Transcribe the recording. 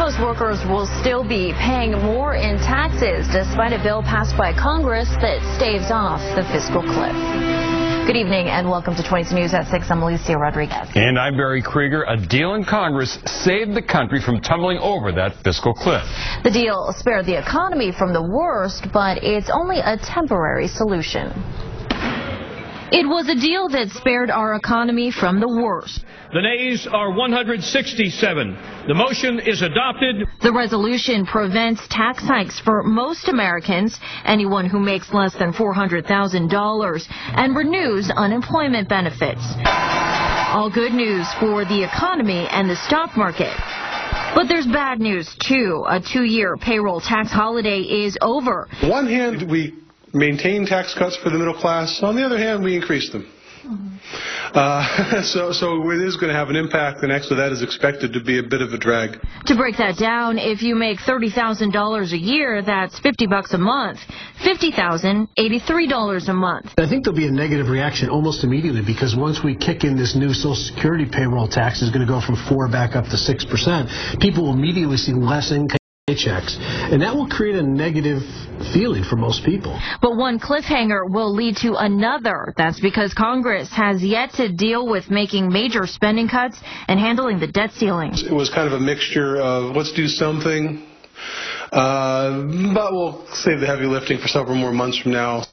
most workers will still be paying more in taxes despite a bill passed by Congress that staves off the fiscal cliff. Good evening and welcome to 22 News at 6. I'm Alicia Rodriguez. And I'm Barry Krieger. A deal in Congress saved the country from tumbling over that fiscal cliff. The deal spared the economy from the worst, but it's only a temporary solution. It was a deal that spared our economy from the worst. The nays are 167. The motion is adopted. The resolution prevents tax hikes for most Americans, anyone who makes less than $400,000, and renews unemployment benefits. All good news for the economy and the stock market. But there's bad news, too. A two-year payroll tax holiday is over. On one hand, we maintain tax cuts for the middle class. On the other hand, we increase them. Uh, so, so it is going to have an impact, and actually that is expected to be a bit of a drag. To break that down, if you make $30,000 a year, that's 50 bucks a month. 50,000, $83 a month. I think there'll be a negative reaction almost immediately because once we kick in this new Social Security payroll tax is going to go from 4 back up to 6%, people will immediately see less income paychecks, and that will create a negative feeling for most people. But one cliffhanger will lead to another. That's because Congress has yet to deal with making major spending cuts and handling the debt ceiling. It was kind of a mixture of let's do something, uh, but we'll save the heavy lifting for several more months from now.